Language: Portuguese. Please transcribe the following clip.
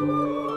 Música